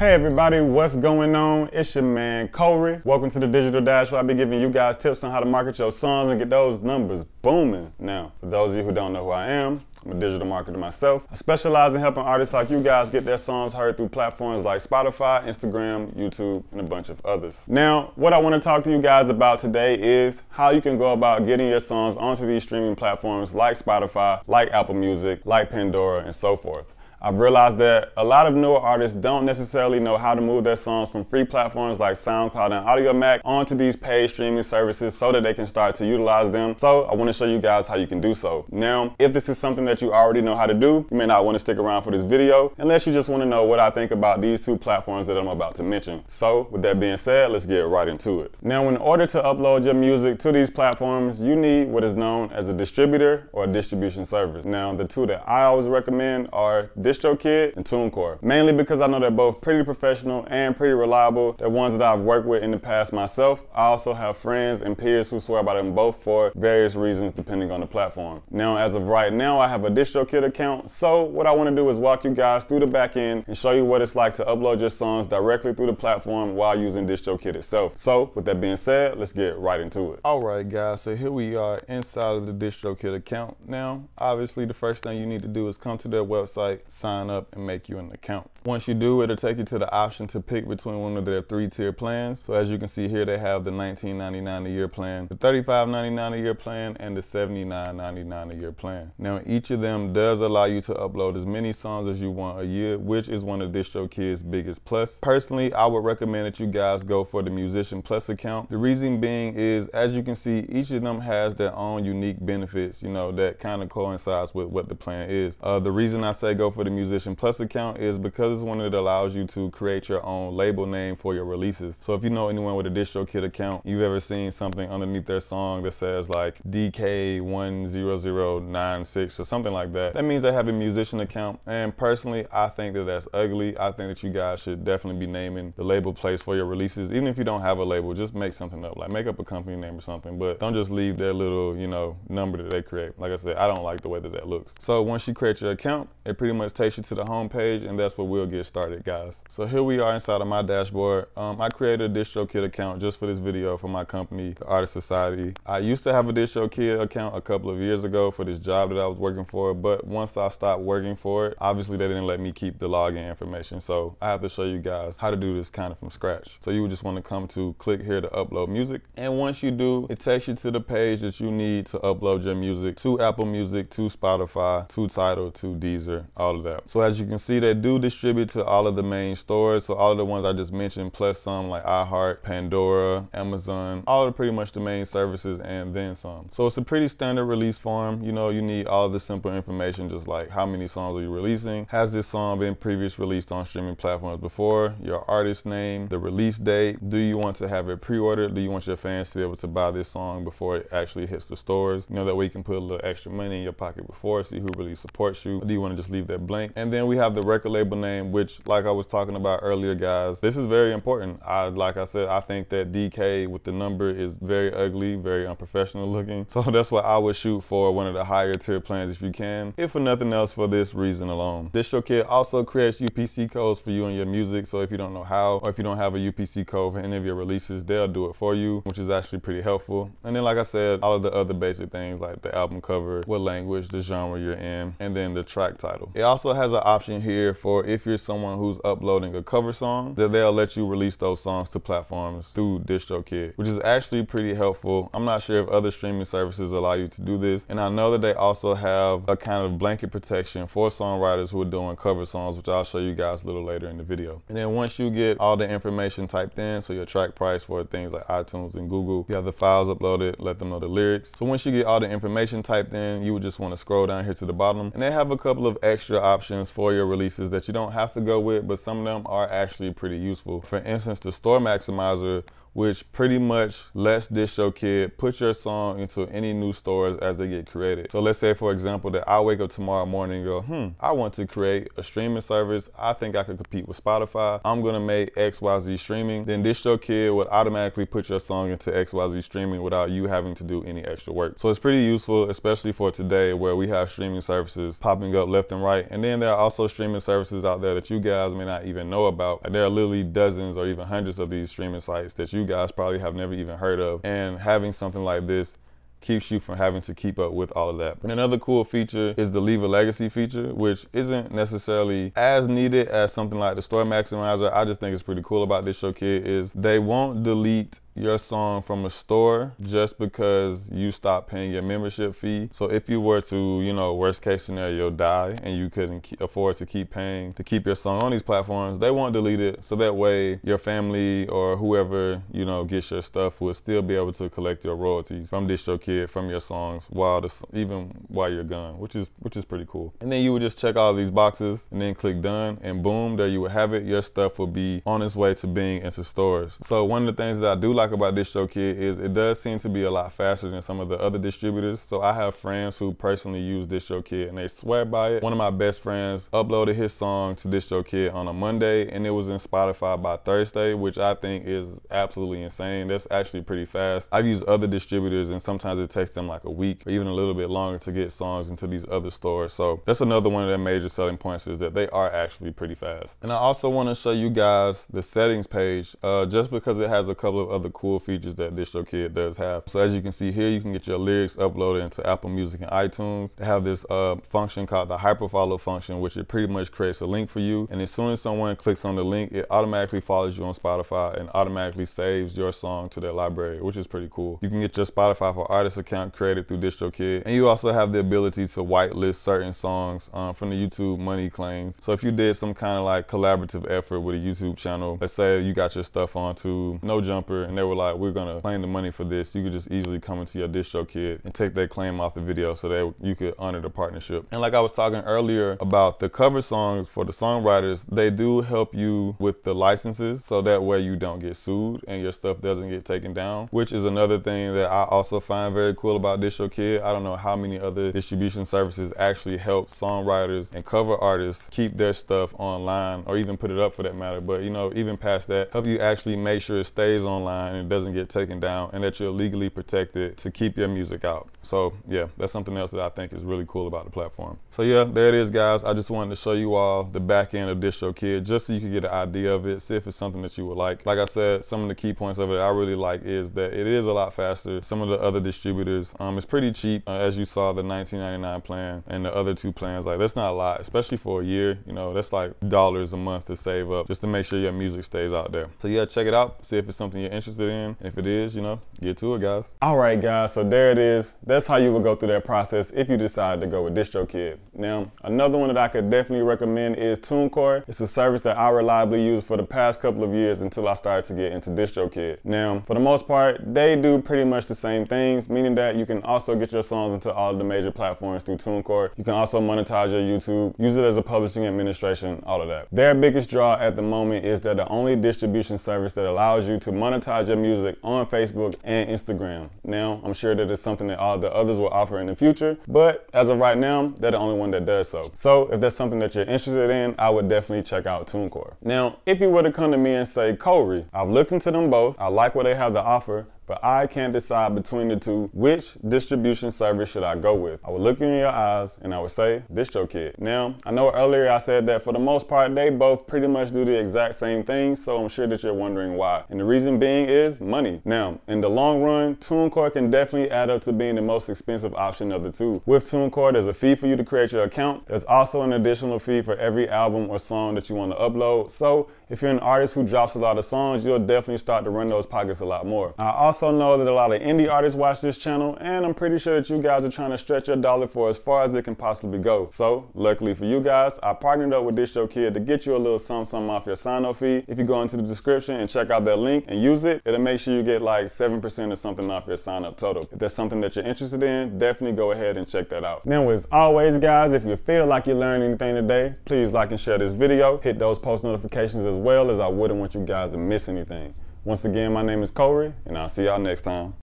Hey everybody, what's going on? It's your man Kohrey. Welcome to the Digital Dash where I'll be giving you guys tips on how to market your songs and get those numbers booming. Now, for those of you who don't know who I am, I'm a digital marketer myself. I specialize in helping artists like you guys get their songs heard through platforms like Spotify, Instagram, YouTube, and a bunch of others. Now, what I want to talk to you guys about today is how you can go about getting your songs onto these streaming platforms like Spotify, like Apple Music, like Pandora, and so forth. I've realized that a lot of newer artists don't necessarily know how to move their songs from free platforms like SoundCloud and Audiomack onto these paid streaming services so that they can start to utilize them. So I want to show you guys how you can do so. Now, if this is something that you already know how to do, you may not want to stick around for this video unless you just want to know what I think about these two platforms that I'm about to mention. So with that being said, let's get right into it. Now, in order to upload your music to these platforms, you need what is known as a distributor or a distribution service. Now, the two that I always recommend are DistroKid and TuneCore. Mainly because I know they're both pretty professional and pretty reliable. They're ones that I've worked with in the past myself. I also have friends and peers who swear by them both for various reasons depending on the platform. Now, as of right now, I have a DistroKid account. So what I want to do is walk you guys through the back end and show you what it's like to upload your songs directly through the platform while using DistroKid itself. So with that being said, let's get right into it. All right, guys. So here we are inside of the DistroKid account. Now, obviously, the first thing you need to do is come to their website, sign up and make you an account. Once you do, it'll take you to the option to pick between one of their three tier plans. So as you can see here, they have the $19.99 a year plan, the $35.99 a year plan, and the $79.99 a year plan. Now each of them does allow you to upload as many songs as you want a year, which is one of DistroKid's biggest plus. Personally, I would recommend that you guys go for the Musician Plus account. The reason being is, as you can see, each of them has their own unique benefits, you know, that kind of coincides with what the plan is. Uh, the reason I say go for the Musician Plus account is because it's one that allows you to create your own label name for your releases. So if you know anyone with a DistroKid account, you've ever seen something underneath their song that says like DK10096 or something like that, that means they have a musician account. And personally, I think that that's ugly. I think that you guys should definitely be naming the label place for your releases. Even if you don't have a label, just make something up. Like make up a company name or something, but don't just leave their little, you know, number that they create. Like I said, I don't like the way that that looks. So once you create your account, it pretty much takes you to the home page and that's what we'll get started guys. So here we are inside of my dashboard. Um, I created a DistroKid account just for this video for my company, the Artist Society. I used to have a DistroKid account a couple of years ago for this job that I was working for, but once I stopped working for it, obviously they didn't let me keep the login information. So I have to show you guys how to do this kind of from scratch. So you would just want to come to click here to upload music. And once you do, it takes you to the page that you need to upload your music to Apple Music, to Spotify, to Tidal, to Deezer, all of that. So as you can see, they do distribute to all of the main stores. So all of the ones I just mentioned, plus some like iHeart, Pandora, Amazon, all of pretty much the main services and then some. So it's a pretty standard release form. You know, you need all the simple information, just like how many songs are you releasing? Has this song been previously released on streaming platforms before? Your artist name, the release date. Do you want to have it pre-ordered? Do you want your fans to be able to buy this song before it actually hits the stores? You know, that way you can put a little extra money in your pocket before, see who really supports you. Or do you want to just leave that blank? And then we have the record label name, which like I was talking about earlier, guys, this is very important. I, like I said, I think that DK with the number is very ugly, very unprofessional looking. So that's why I would shoot for one of the higher tier plans if you can, if for nothing else for this reason alone. DistroKid also creates UPC codes for you and your music. So if you don't know how, or if you don't have a UPC code for any of your releases, they'll do it for you, which is actually pretty helpful. And then, like I said, all of the other basic things like the album cover, what language, the genre you're in, and then the track title. It also has an option here for if you're someone who's uploading a cover song, that they'll let you release those songs to platforms through DistroKid, which is actually pretty helpful. I'm not sure if other streaming services allow you to do this. And I know that they also have a kind of blanket protection for songwriters who are doing cover songs, which I'll show you guys a little later in the video. And then once you get all the information typed in, so your track price for things like iTunes and Google, you have the files uploaded, let them know the lyrics. So once you get all the information typed in, you would just want to scroll down here to the bottom. And they have a couple of extra options for your releases that you don't have to go with, but some of them are actually pretty useful. For instance, the store maximizer which pretty much lets DistroKid put your song into any new stores as they get created. So let's say, for example, that I wake up tomorrow morning and go, hmm, I want to create a streaming service. I think I could compete with Spotify. I'm gonna make XYZ streaming. Then DistroKid would automatically put your song into XYZ streaming without you having to do any extra work. So it's pretty useful, especially for today where we have streaming services popping up left and right. And then there are also streaming services out there that you guys may not even know about. There are literally dozens or even hundreds of these streaming sites that you guys probably have never even heard of. And having something like this keeps you from having to keep up with all of that. And another cool feature is the leave a legacy feature, which isn't necessarily as needed as something like the store maximizer. I just think it's pretty cool about DistroKid is they won't delete your song from a store just because you stopped paying your membership fee. So if you were to, you know, worst case scenario, die and you couldn't afford to keep paying to keep your song on these platforms, they won't delete it. So that way your family or whoever, you know, gets your stuff will still be able to collect your royalties from DistroKid from your songs while the, even while you're gone, which is which is pretty cool. And then you would just check all these boxes and then click done and boom, there you would have it. Your stuff will be on its way to being into stores. So one of the things that I do like like about DistroKid is it does seem to be a lot faster than some of the other distributors. So I have friends who personally use DistroKid and they swear by it. One of my best friends uploaded his song to DistroKid on a Monday and it was in Spotify by Thursday, which I think is absolutely insane. That's actually pretty fast. I've used other distributors and sometimes it takes them like a week or even a little bit longer to get songs into these other stores. So that's another one of their major selling points is that they are actually pretty fast. And I also want to show you guys the settings page uh, just because it has a couple of other cool features that DistroKid does have. So as you can see here, you can get your lyrics uploaded into Apple Music and iTunes. They have this uh, function called the hyperfollow function, which it pretty much creates a link for you. And as soon as someone clicks on the link, it automatically follows you on Spotify and automatically saves your song to their library, which is pretty cool. You can get your Spotify for Artists account created through DistroKid. And you also have the ability to whitelist certain songs um, from the YouTube money claims. So if you did some kind of like collaborative effort with a YouTube channel, let's say you got your stuff onto No Jumper and they were like, we're gonna claim the money for this, you could just easily come into your DistroKid and take that claim off the video so that you could honor the partnership. And like I was talking earlier about the cover songs for the songwriters, they do help you with the licenses so that way you don't get sued and your stuff doesn't get taken down, which is another thing that I also find very cool about DistroKid. I don't know how many other distribution services actually help songwriters and cover artists keep their stuff online or even put it up for that matter. But you know, even past that, help you actually make sure it stays online and it doesn't get taken down and that you're legally protected to keep your music out. So yeah, that's something else that I think is really cool about the platform. So yeah, there it is guys. I just wanted to show you all the back end of DistroKid just so you can get an idea of it, see if it's something that you would like. Like I said, some of the key points of it I really like is that it is a lot faster. Some of the other distributors, um, it's pretty cheap. Uh, as you saw the 19.99 plan and the other two plans, like that's not a lot, especially for a year. You know, that's like dollars a month to save up just to make sure your music stays out there. So yeah, check it out. See if it's something you're interested in. If it is, you know, get to it, guys. All right, guys. So there it is. That's how you would go through that process if you decide to go with DistroKid. Now, another one that I could definitely recommend is TuneCore. It's a service that I reliably use for the past couple of years until I started to get into DistroKid. Now, for the most part, they do pretty much the same things, meaning that you can also get your songs into all the major platforms through TuneCore. You can also monetize your YouTube, use it as a publishing administration, all of that. Their biggest draw at the moment is that the only distribution service that allows you to monetize your music on Facebook and Instagram. Now, I'm sure that it's something that all the others will offer in the future, but as of right now, they're the only one that does so. So if that's something that you're interested in, I would definitely check out TuneCore. Now, if you were to come to me and say, Kohrey, I've looked into them both, I like what they have to offer, but I can't decide between the two which distribution service should I go with. I would look in your eyes and I would say DistroKid. Now, I know earlier I said that for the most part they both pretty much do the exact same thing, so I'm sure that you're wondering why. And the reason being is money. Now, in the long run, TuneCore can definitely add up to being the most expensive option of the two. With TuneCore, there's a fee for you to create your account. There's also an additional fee for every album or song that you want to upload. So if you're an artist who drops a lot of songs, you'll definitely start to run those pockets a lot more. I also also know that a lot of indie artists watch this channel, and I'm pretty sure that you guys are trying to stretch your dollar for as far as it can possibly go. So, luckily for you guys, I partnered up with DistroKid to get you a little something, something off your sign-up fee. If you go into the description and check out that link and use it, it'll make sure you get like 7% or something off your sign-up total. If that's something that you're interested in, definitely go ahead and check that out. Now, as always, guys, if you feel like you learned anything today, please like and share this video. Hit those post notifications as well as I wouldn't want you guys to miss anything. Once again, my name is Kohrey, and I'll see y'all next time.